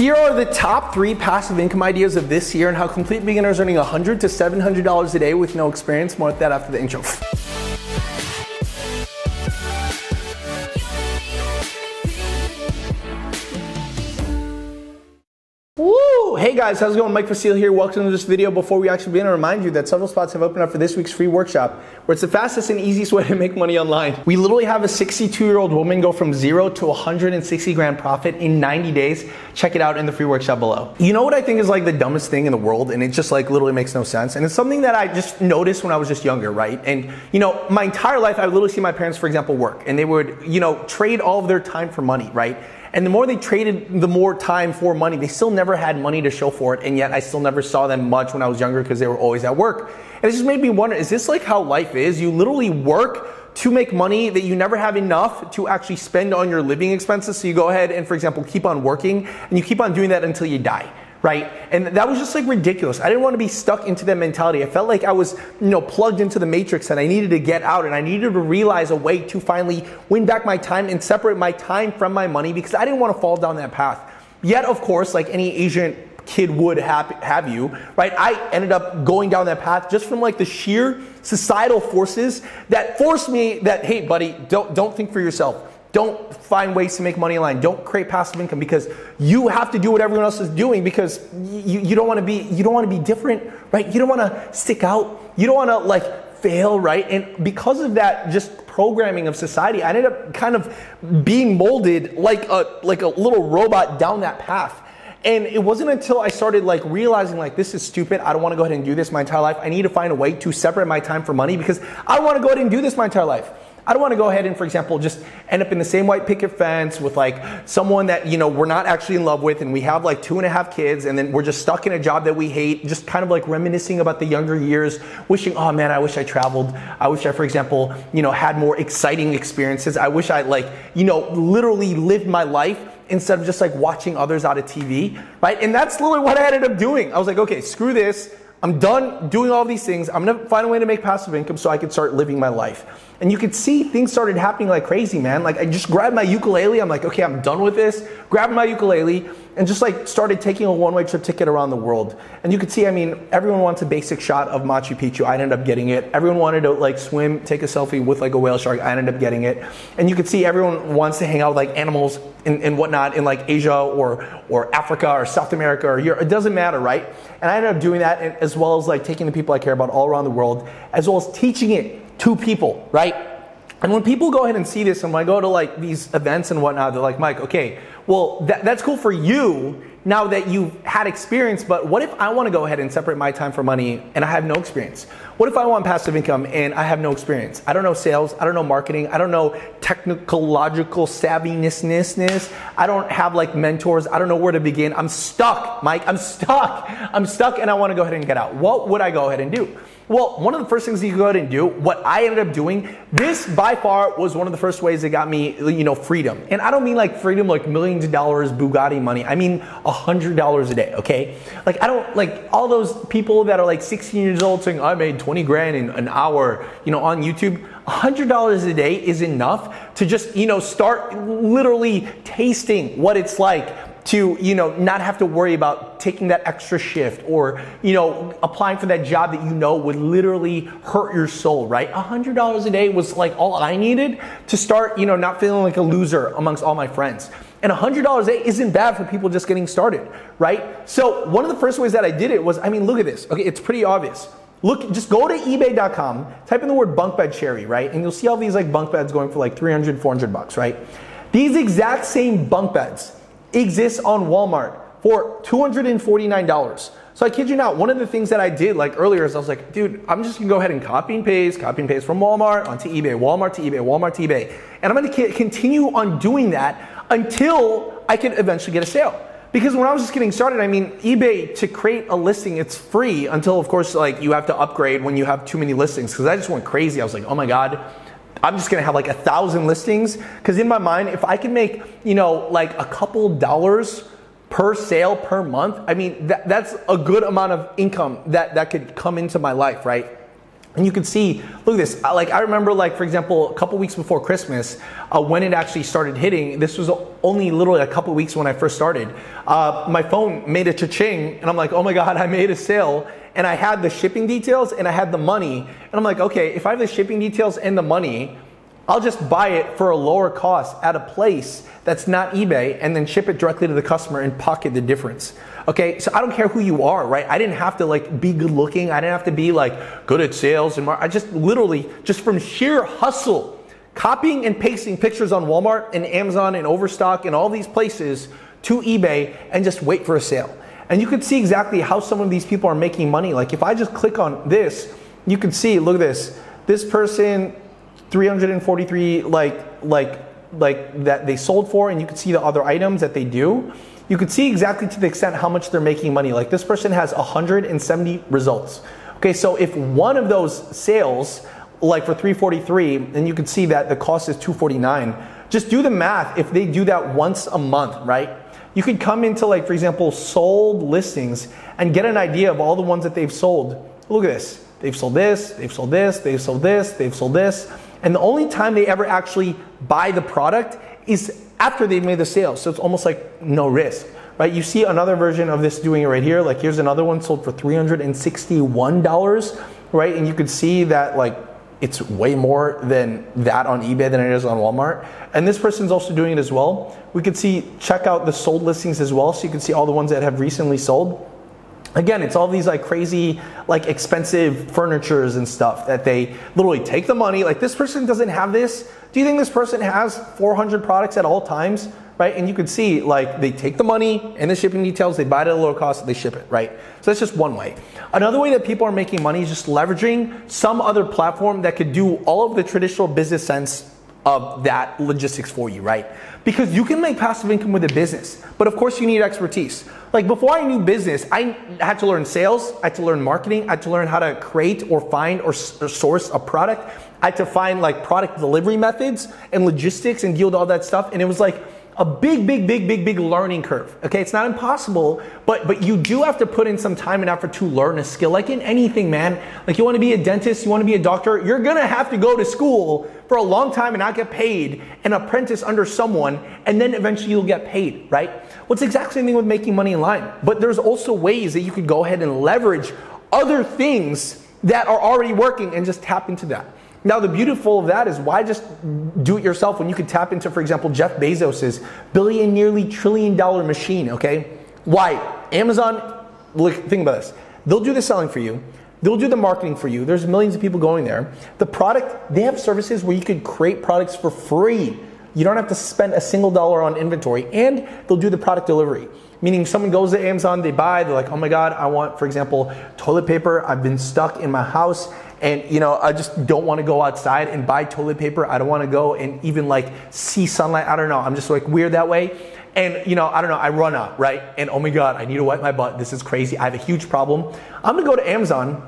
Here are the top three passive income ideas of this year and how complete beginners earning 100 to $700 a day with no experience. More of that after the intro. Guys, how's it going? Mike Vestil here. Welcome to this video. Before we actually begin, I remind you that several spots have opened up for this week's free workshop, where it's the fastest and easiest way to make money online. We literally have a 62-year-old woman go from zero to 160 grand profit in 90 days. Check it out in the free workshop below. You know what I think is like the dumbest thing in the world, and it just like literally makes no sense. And it's something that I just noticed when I was just younger, right? And you know, my entire life I would literally see my parents, for example, work, and they would, you know, trade all of their time for money, right? And the more they traded the more time for money, they still never had money to show for it. And yet I still never saw them much when I was younger because they were always at work. And it just made me wonder, is this like how life is? You literally work to make money that you never have enough to actually spend on your living expenses. So you go ahead and, for example, keep on working and you keep on doing that until you die right? And that was just like ridiculous. I didn't want to be stuck into that mentality. I felt like I was, you know, plugged into the matrix and I needed to get out and I needed to realize a way to finally win back my time and separate my time from my money because I didn't want to fall down that path. Yet, of course, like any Asian kid would have, have you, right? I ended up going down that path just from like the sheer societal forces that forced me that, hey, buddy, don't, don't think for yourself don't find ways to make money online. Don't create passive income because you have to do what everyone else is doing because you, you don't want to be you don't want to be different, right? You don't want to stick out. You don't want to like fail, right? And because of that just programming of society, I ended up kind of being molded like a like a little robot down that path. And it wasn't until I started like realizing like this is stupid. I don't want to go ahead and do this my entire life. I need to find a way to separate my time from money because I want to go ahead and do this my entire life. I don't want to go ahead and, for example, just end up in the same white picket fence with like someone that, you know, we're not actually in love with and we have like two and a half kids and then we're just stuck in a job that we hate, just kind of like reminiscing about the younger years, wishing, oh man, I wish I traveled. I wish I, for example, you know, had more exciting experiences. I wish I like, you know, literally lived my life instead of just like watching others out of TV, right? And that's literally what I ended up doing. I was like, okay, screw this. I'm done doing all these things. I'm gonna find a way to make passive income so I can start living my life. And you could see things started happening like crazy, man. Like I just grabbed my ukulele. I'm like, okay, I'm done with this. Grabbed my ukulele and just like started taking a one-way trip ticket around the world. And you could see, I mean, everyone wants a basic shot of Machu Picchu. I ended up getting it. Everyone wanted to like swim, take a selfie with like a whale shark. I ended up getting it. And you could see everyone wants to hang out with like animals and, and whatnot in like Asia or or Africa or South America or Europe. It doesn't matter, right? And I ended up doing that as well as like taking the people I care about all around the world, as well as teaching it to people, right? And when people go ahead and see this, and when I go to like these events and whatnot, they're like, Mike, okay, well, that, that's cool for you now that you've had experience, but what if I want to go ahead and separate my time for money and I have no experience? What if I want passive income and I have no experience? I don't know sales, I don't know marketing, I don't know technological savviness. I don't have like mentors, I don't know where to begin. I'm stuck, Mike, I'm stuck. I'm stuck and I want to go ahead and get out. What would I go ahead and do? Well, one of the first things you go ahead and do, what I ended up doing, this by far was one of the first ways that got me, you know, freedom. And I don't mean like freedom like millions of dollars Bugatti money. I mean a hundred dollars a day, okay? Like I don't like all those people that are like 16 years old saying I made 20 grand in an hour, you know, on YouTube. $100 a day is enough to just, you know, start literally tasting what it's like to you know not have to worry about taking that extra shift or you know applying for that job that you know would literally hurt your soul right? $100 a day was like all i needed to start you know not feeling like a loser amongst all my friends. And $100 a day isn't bad for people just getting started right? So one of the first ways that i did it was i mean look at this. Okay it's pretty obvious. Look, just go to ebay.com, type in the word bunk bed cherry, right? And you'll see all these like bunk beds going for like 300, 400 bucks, right? These exact same bunk beds exists on Walmart for $249. So I kid you not, one of the things that I did like earlier is I was like, dude, I'm just gonna go ahead and copy and paste, copy and paste from Walmart onto eBay, Walmart to eBay, Walmart to eBay. And I'm gonna continue on doing that until I can eventually get a sale. Because when I was just getting started, I mean, eBay to create a listing, it's free until, of course, like you have to upgrade when you have too many listings. Because I just went crazy. I was like, oh my god, I'm just gonna have like a thousand listings because in my mind, if I can make you know like a couple dollars per sale per month, I mean that, that's a good amount of income that that could come into my life, right? And you can see, look at this. Like I remember, like for example, a couple weeks before Christmas, uh, when it actually started hitting. This was only literally a couple weeks when I first started. Uh, my phone made a cha-ching, and I'm like, oh my god, I made a sale, and I had the shipping details and I had the money, and I'm like, okay, if I have the shipping details and the money, I'll just buy it for a lower cost at a place that's not eBay, and then ship it directly to the customer and pocket the difference. Okay, so I don't care who you are, right? I didn't have to like be good looking. I didn't have to be like good at sales and mar- I just literally just from sheer hustle, copying and pasting pictures on Walmart and Amazon and Overstock and all these places to eBay and just wait for a sale. And you can see exactly how some of these people are making money. Like if I just click on this, you can see, look at this. This person 343 like like like that they sold for and you could see the other items that they do you could see exactly to the extent how much they're making money. Like this person has 170 results. Okay, so if one of those sales, like for 343, and you can see that the cost is 249, just do the math. If they do that once a month, right? You could come into like, for example, sold listings and get an idea of all the ones that they've sold. Look at this. They've sold this, they've sold this, they've sold this, they've sold this. And the only time they ever actually buy the product is after they've made the sale. So it's almost like no risk, right? You see another version of this doing it right here. Like here's another one sold for $361, right? And you could see that like it's way more than that on eBay than it is on Walmart. And this person's also doing it as well. We could see, check out the sold listings as well. So you can see all the ones that have recently sold. Again, it's all these like crazy, like expensive furnitures and stuff that they literally take the money. Like this person doesn't have this. Do you think this person has 400 products at all times? Right? And you can see like they take the money and the shipping details, they buy it at a lower cost, they ship it, right? So that's just one way. Another way that people are making money is just leveraging some other platform that could do all of the traditional business sense of that logistics for you, right? Because you can make passive income with a business, but of course you need expertise. Like before I knew business, I had to learn sales, I had to learn marketing, I had to learn how to create or find or, or source a product. I had to find like product delivery methods and logistics and deal with all that stuff. And it was like, a big, big, big, big, big learning curve. Okay, it's not impossible, but but you do have to put in some time and effort to learn a skill. Like in anything, man. Like you want to be a dentist, you want to be a doctor, you're gonna have to go to school for a long time and not get paid, and apprentice under someone, and then eventually you'll get paid, right? Well, it's exactly the same thing with making money online. But there's also ways that you could go ahead and leverage other things that are already working and just tap into that. Now, the beautiful of that is why just do it yourself when you could tap into, for example, Jeff Bezos's billion, nearly trillion dollar machine, okay? Why? Amazon, look, think about this. They'll do the selling for you. They'll do the marketing for you. There's millions of people going there. The product, they have services where you could create products for free. You don't have to spend a single dollar on inventory, and they'll do the product delivery. Meaning, someone goes to Amazon, they buy, they're like, oh my God, I want, for example, toilet paper. I've been stuck in my house and you know i just don't want to go outside and buy toilet paper. I don't want to go and even like see sunlight. I don't know. I'm just like weird that way. And you know i don't know. I run out right? And oh my god i need to wipe my butt. This is crazy. I have a huge problem. I'm gonna go to amazon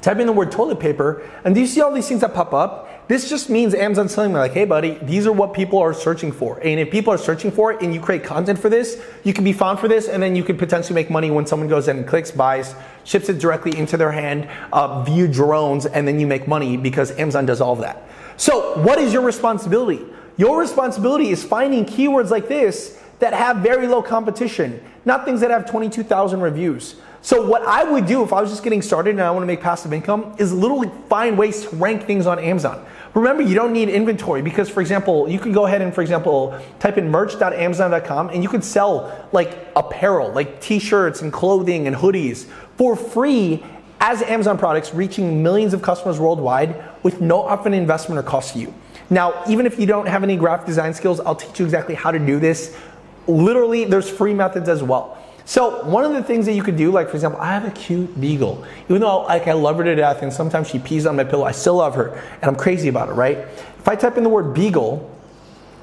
type in the word toilet paper and do you see all these things that pop up this just means Amazon's telling me like, hey buddy, these are what people are searching for. And if people are searching for it and you create content for this, you can be found for this and then you can potentially make money when someone goes in and clicks, buys, ships it directly into their hand uh, drones, and then you make money because Amazon does all of that. So what is your responsibility? Your responsibility is finding keywords like this that have very low competition, not things that have 22,000 reviews. So what I would do if I was just getting started and I want to make passive income is literally find ways to rank things on Amazon. Remember, you don't need inventory because, for example, you can go ahead and, for example, type in merch.amazon.com and you could sell like apparel, like t-shirts and clothing and hoodies for free as Amazon products, reaching millions of customers worldwide with no upfront investment or cost to you. Now, even if you don't have any graphic design skills, I'll teach you exactly how to do this. Literally, there's free methods as well. So one of the things that you could do, like for example, I have a cute beagle. Even though like I love her to death and sometimes she pees on my pillow, I still love her and I'm crazy about it, right? If I type in the word beagle,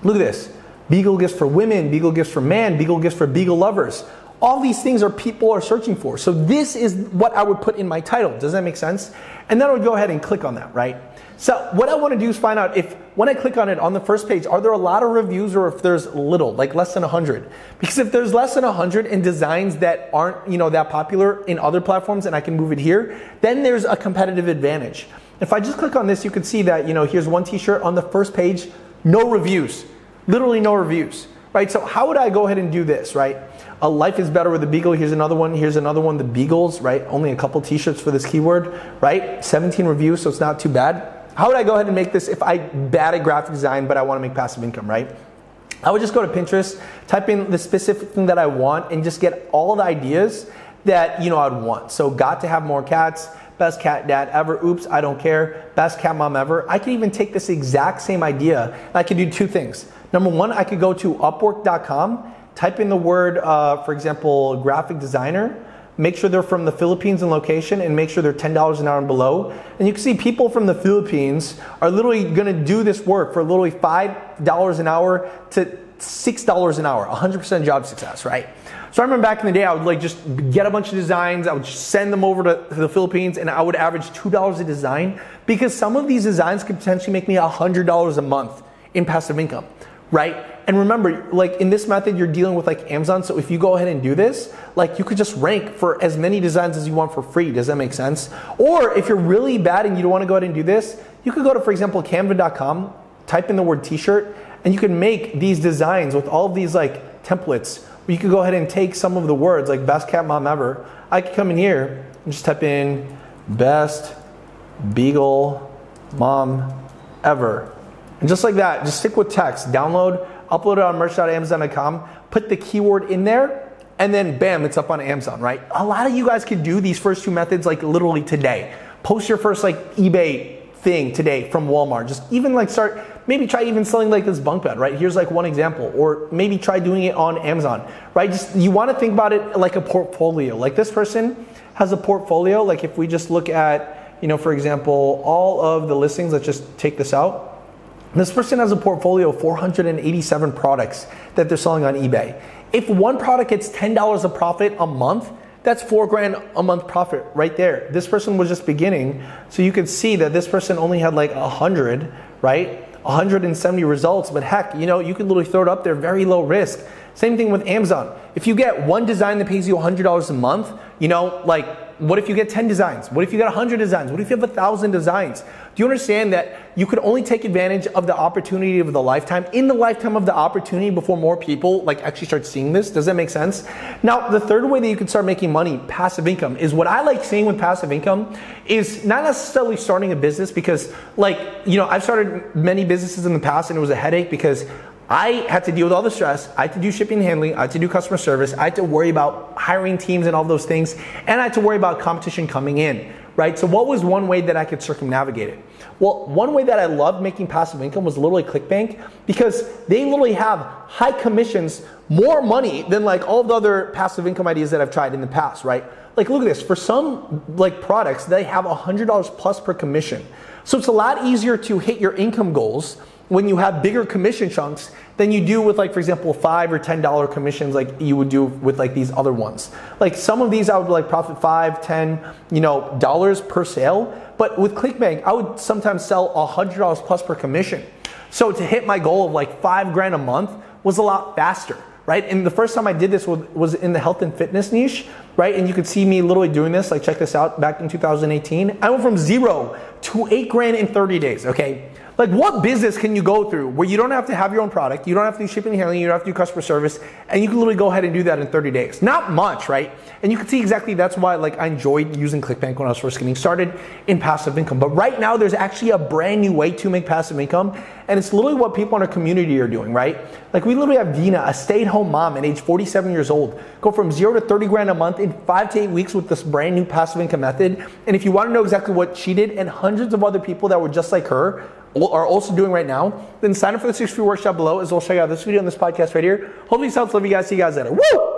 look at this. Beagle gifts for women, beagle gifts for men, beagle gifts for beagle lovers. All these things are people are searching for. So this is what I would put in my title. Does that make sense? And then I would go ahead and click on that, right? So what I want to do is find out if when I click on it on the first page, are there a lot of reviews or if there's little, like less than 100? Because if there's less than 100 in designs that aren't, you know, that popular in other platforms and I can move it here, then there's a competitive advantage. If I just click on this, you can see that, you know, here's one t-shirt on the first page, no reviews, literally no reviews, right? So how would I go ahead and do this, right? A life is better with a beagle. Here's another one. Here's another one. The beagles, right? Only a couple t-shirts for this keyword, right? 17 reviews, so it's not too bad. How would I go ahead and make this if I bad at graphic design, but I want to make passive income, right? I would just go to Pinterest, type in the specific thing that I want, and just get all the ideas that you know I'd want. So got to have more cats, best cat dad ever, oops, I don't care, best cat mom ever. I could even take this exact same idea and I could do two things. Number one, I could go to upwork.com, type in the word, uh, for example, graphic designer, make sure they're from the Philippines in location and make sure they're $10 an hour and below. And you can see people from the Philippines are literally gonna do this work for literally $5 an hour to $6 an hour, 100% job success, right? So I remember back in the day, I would like just get a bunch of designs, I would send them over to, to the Philippines, and I would average $2 a design because some of these designs could potentially make me $100 a month in passive income, right? And remember, like in this method, you're dealing with like Amazon. So if you go ahead and do this, like you could just rank for as many designs as you want for free. Does that make sense? Or if you're really bad and you don't want to go ahead and do this, you could go to, for example, canva.com, type in the word t-shirt, and you can make these designs with all of these like templates you could go ahead and take some of the words like best cat mom ever. I could come in here and just type in best beagle mom ever. And just like that, just stick with text, download, upload it on merch.amazon.com, put the keyword in there, and then bam, it's up on Amazon, right? A lot of you guys could do these first two methods like literally today. Post your first like eBay thing today from Walmart. Just even like start, maybe try even selling like this bunk bed, right? Here's like one example. Or maybe try doing it on Amazon, right? Just you want to think about it like a portfolio. Like this person has a portfolio. Like if we just look at, you know, for example, all of the listings, let's just take this out. This person has a portfolio of 487 products that they're selling on eBay. If one product gets $10 a profit a month, that's four grand a month profit right there. This person was just beginning, so you could see that this person only had like a hundred, right? 170 results, but heck, you know, you could literally throw it up there, very low risk. Same thing with Amazon. If you get one design that pays you $100 a month, you know, like what if you get 10 designs? What if you get 100 designs? What if you have 1,000 designs? Do you understand that you could only take advantage of the opportunity of the lifetime in the lifetime of the opportunity before more people like actually start seeing this? Does that make sense? Now, the third way that you can start making money, passive income, is what I like seeing with passive income is not necessarily starting a business because like, you know, I've started many businesses in the past and it was a headache because I had to deal with all the stress. I had to do shipping and handling. I had to do customer service. I had to worry about hiring teams and all those things. And I had to worry about competition coming in, right? So, what was one way that I could circumnavigate it? Well, one way that I loved making passive income was literally ClickBank because they literally have high commissions, more money than like all the other passive income ideas that I've tried in the past, right? Like, look at this. For some like products, they have $100 plus per commission. So, it's a lot easier to hit your income goals when you have bigger commission chunks than you do with like for example five or ten dollar commissions like you would do with like these other ones. Like some of these i would like profit five ten you know dollars per sale but with clickbank i would sometimes sell a hundred dollars plus per commission. So to hit my goal of like five grand a month was a lot faster right? And the first time i did this was in the health and fitness niche right and you could see me literally doing this like check this out back in 2018 i went from zero to eight grand in 30 days okay like, what business can you go through where you don't have to have your own product, you don't have to do shipping and handling, you don't have to do customer service, and you can literally go ahead and do that in 30 days? Not much, right? And you can see exactly that's why like I enjoyed using ClickBank when I was first getting started in passive income. But right now, there's actually a brand new way to make passive income, and it's literally what people in our community are doing, right? Like we literally have Dina, a stay-at-home mom at age 47 years old, go from zero to 30 grand a month in five to eight weeks with this brand new passive income method. And if you want to know exactly what she did and hundreds of other people that were just like her, are also doing right now, then sign up for the six free workshop below as well. Check out this video and this podcast right here. Hopefully, this helps. Love you guys. See you guys later. Woo!